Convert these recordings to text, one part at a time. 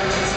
Thank you.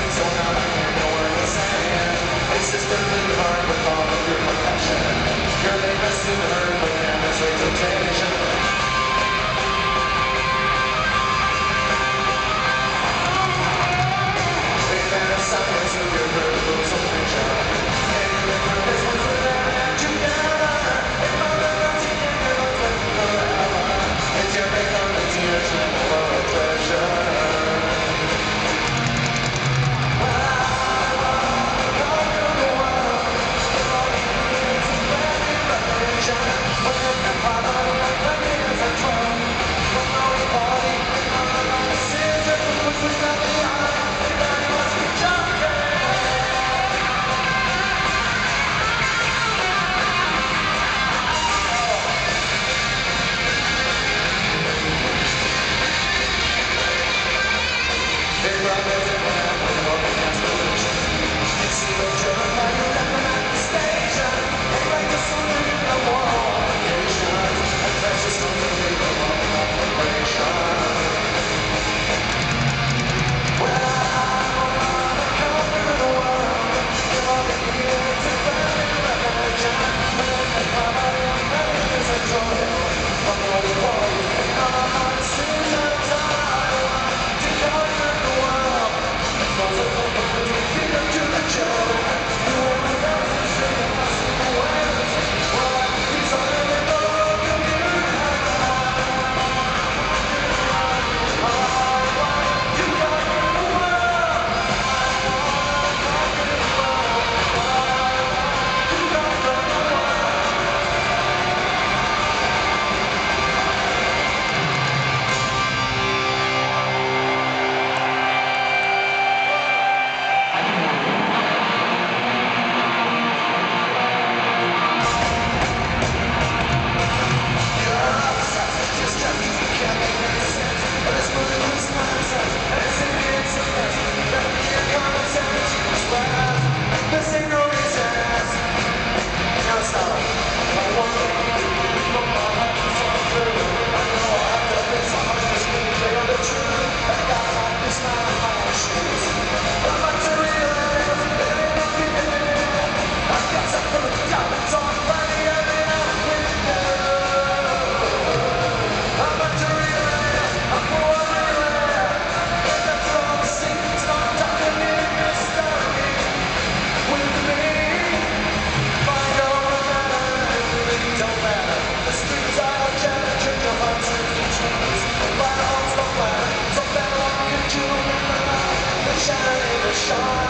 shine.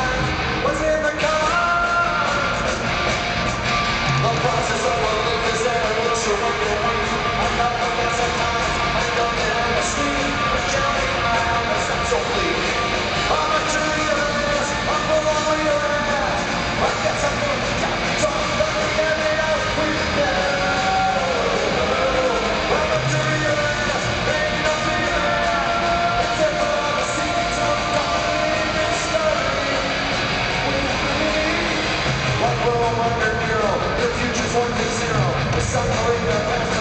1 to 0. The South defense